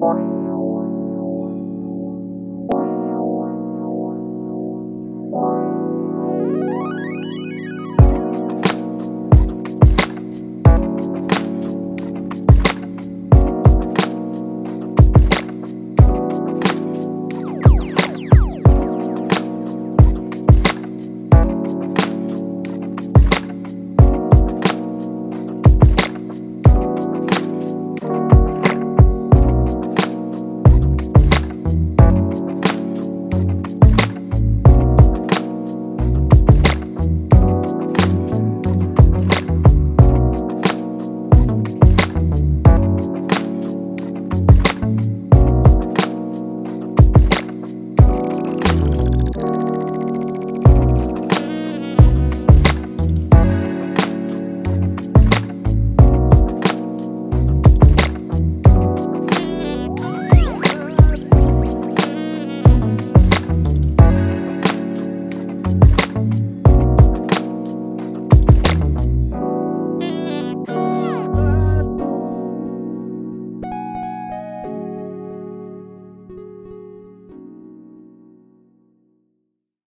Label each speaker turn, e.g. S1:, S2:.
S1: Bye.